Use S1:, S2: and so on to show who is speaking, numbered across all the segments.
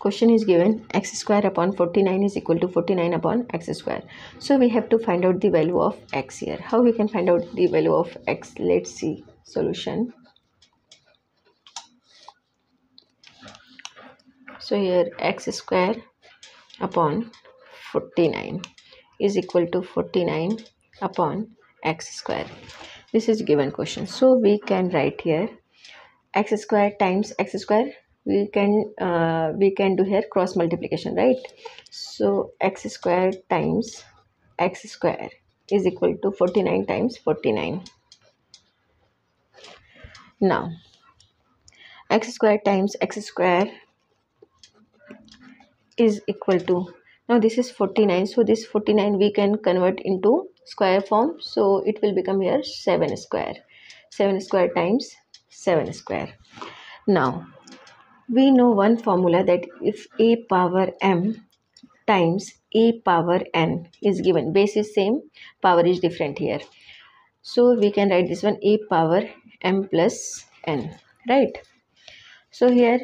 S1: question is given x square upon 49 is equal to 49 upon x square. So we have to find out the value of x here. How we can find out the value of x? Let's see. Solution. So here x square upon 49 is equal to 49 upon x square. This is given question. So we can write here x square times x square we can uh, we can do here cross multiplication right? So x square times x square is equal to 49 times 49 now x square times x square is equal to now this is 49 so this 49 we can convert into square form so it will become here 7 square 7 square times 7 square now we know one formula that if a power m times a power n is given. Base is same power is different here. So we can write this one a power m plus n right? So here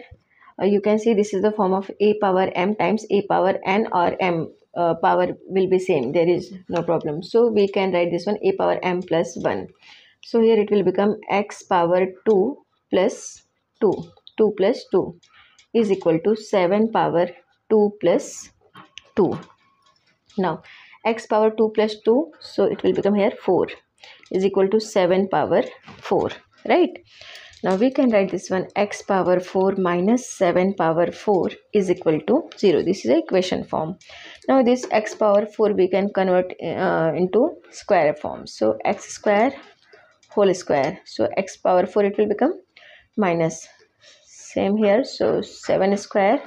S1: uh, you can see this is the form of a power m times a power n or m uh, power will be same. There is no problem. So we can write this one a power m plus 1 so here it will become x power 2 plus 2 2 plus 2 is equal to 7 power 2 plus 2 now x power 2 plus 2 so it will become here 4 is equal to 7 power 4 right? Now we can write this one x power 4 minus 7 power 4 is equal to 0 this is a equation form. Now this x power 4 we can convert uh, into square form. So x square whole square. So x power 4 it will become minus same here. So 7 square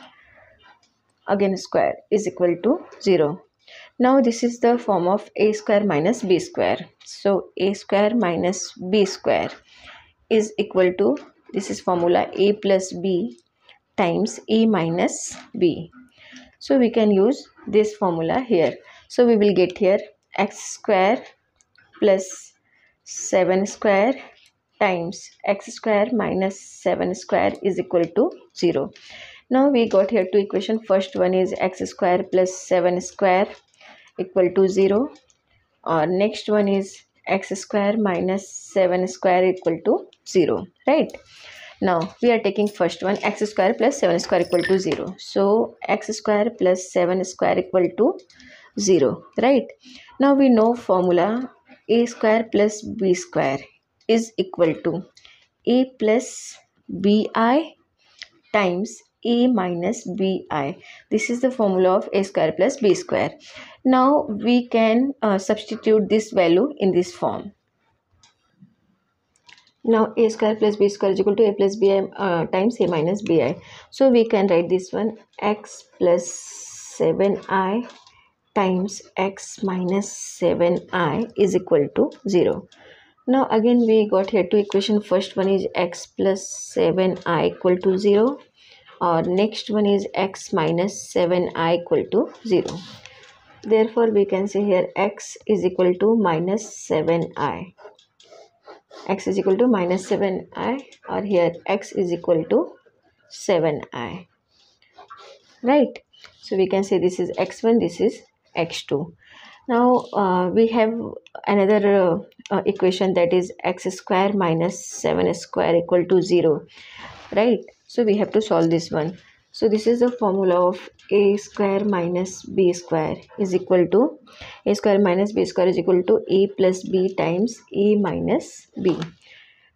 S1: again square is equal to 0 now this is the form of a square minus b square. So a square minus b square is equal to this is formula a plus b times a minus b. So we can use this formula here. So we will get here x square plus 7 square times x square minus 7 square is equal to 0 now we got here two equation. First one is x square plus 7 square equal to 0 or next one is x square minus 7 square equal to 0 right? Now we are taking first one x square plus 7 square equal to 0 so x square plus 7 square equal to 0 right? Now we know formula a square plus b square is equal to a plus bi times a minus bi this is the formula of a square plus b square. Now we can uh, substitute this value in this form. Now a square plus b square is equal to a plus bi uh, times a minus bi so we can write this one x plus 7i times x minus 7i is equal to 0 now again we got here two equation. First one is x plus 7i equal to 0 or next one is x minus 7i equal to 0 therefore we can say here x is equal to minus 7i x is equal to minus 7i or here x is equal to 7i right? So we can say this is x1 this is x2 now uh, we have another uh, uh, equation that is x square minus 7 square equal to 0 right? So we have to solve this one. So this is the formula of a square minus b square is equal to a square minus b square is equal to a plus b times a minus b.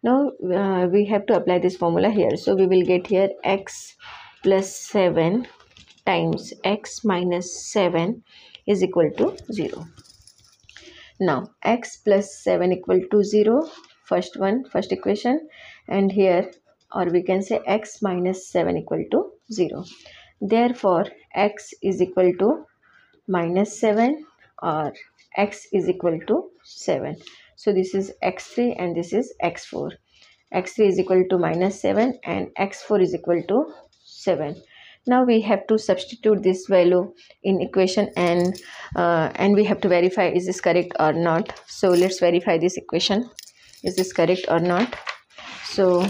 S1: Now uh, we have to apply this formula here. So we will get here x plus 7 times x minus 7 is equal to 0 now x plus 7 equal to 0 first one first equation. And here or we can say x minus 7 equal to 0 therefore x is equal to minus 7 or x is equal to 7 so this is x3 and this is x4 x3 is equal to minus 7 and x4 is equal to 7 now we have to substitute this value in equation and uh, and we have to verify is this correct or not. So let's verify this equation. Is this correct or not? So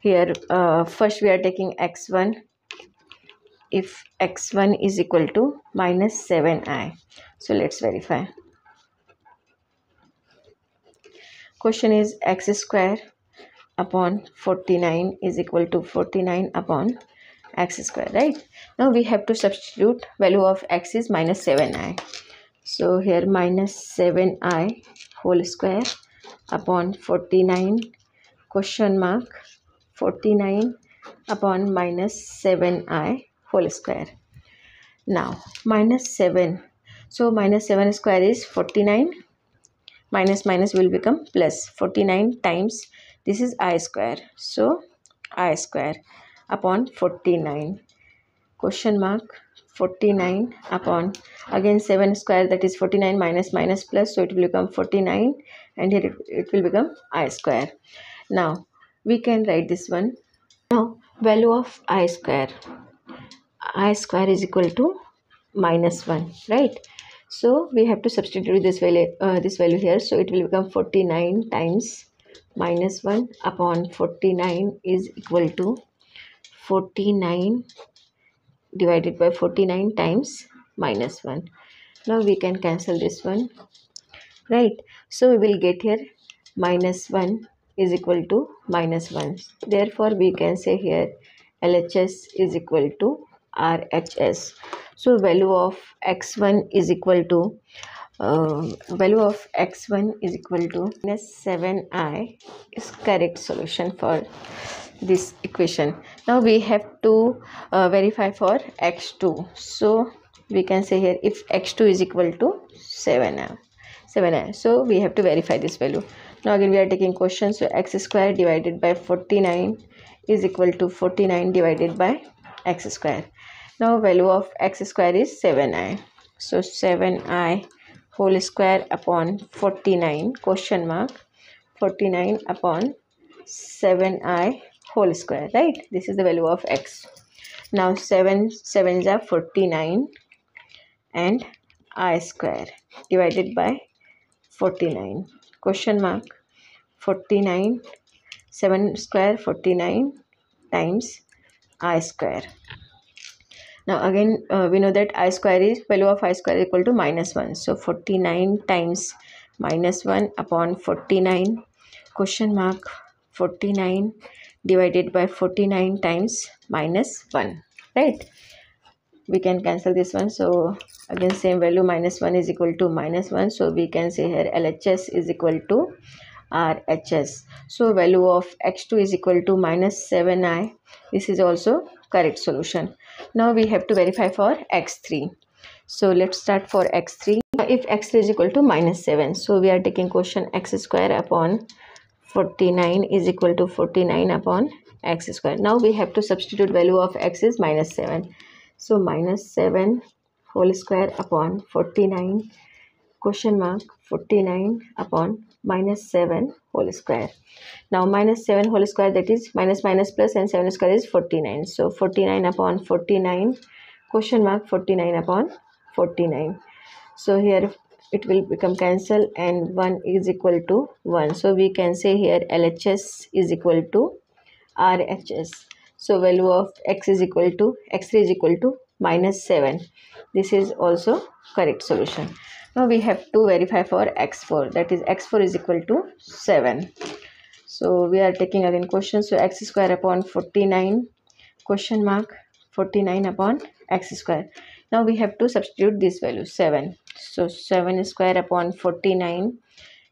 S1: here uh, first we are taking x1 if x1 is equal to minus 7i so let's verify. Question is x square upon 49 is equal to 49 upon x square right? Now we have to substitute value of x is minus 7i so here minus 7i whole square upon 49 question mark 49 upon minus 7i whole square. Now minus 7 so minus 7 square is 49 minus minus will become plus 49 times this is i square. So i square upon 49 question mark. 49 upon again 7 square that is 49 minus minus plus so it will become 49 and here it, it will become i square. Now we can write this one. Now value of i square. I square is equal to minus 1 right? So we have to substitute this value uh, this value here so it will become 49 times minus 1 upon 49 is equal to 49 divided by 49 times minus 1 now we can cancel this one. Right. So we will get here minus 1 is equal to minus 1 therefore we can say here LHS is equal to RHS so value of x1 is equal to uh, value of x1 is equal to minus 7i is correct solution for this equation. Now we have to uh, verify for x2 so we can say here if x2 is equal to 7i 7i so we have to verify this value. Now again we are taking question. So x square divided by 49 is equal to 49 divided by x square. Now value of x square is 7i so 7i whole square upon 49 question mark 49 upon 7i whole square right? This is the value of x. Now 7 7 is 49 and i square divided by 49 question mark. 49 7 square 49 times i square. Now again uh, we know that i square is value of i square equal to minus 1 so 49 times minus 1 upon 49 question mark. 49 divided by 49 times minus 1 right? We can cancel this one. So again same value minus 1 is equal to minus 1 so we can say here LHS is equal to RHS so value of x2 is equal to minus 7i this is also correct solution. Now we have to verify for x3 so let's start for x3 if x3 is equal to minus 7 so we are taking question x square upon 49 is equal to 49 upon x square. Now we have to substitute value of x is minus 7 so minus 7 whole square upon 49 question mark 49 upon minus 7 whole square. Now minus 7 whole square that is minus minus plus and 7 square is 49 so 49 upon 49 question mark 49 upon 49 so here it will become cancel and 1 is equal to 1 so we can say here LHS is equal to RHS so value of x is equal to x3 is equal to minus 7 this is also correct solution. Now we have to verify for x4 that is x4 is equal to 7 so we are taking again question. So x square upon 49 question mark 49 upon x square now we have to substitute this value 7 so 7 square upon 49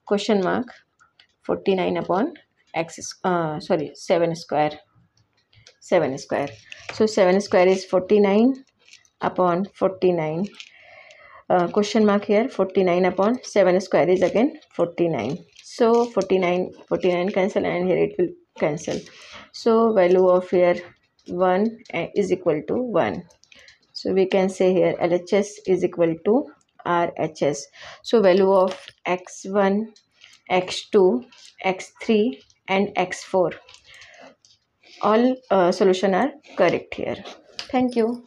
S1: question mark 49 upon x uh, sorry 7 square 7 square. So 7 square is 49 upon 49 uh, question mark here 49 upon 7 square is again 49 so 49 49 cancel and here it will cancel. So value of here 1 uh, is equal to 1 so we can say here LHS is equal to RHS so value of x1 x2 x3 and x4 all uh, solution are correct here. Thank you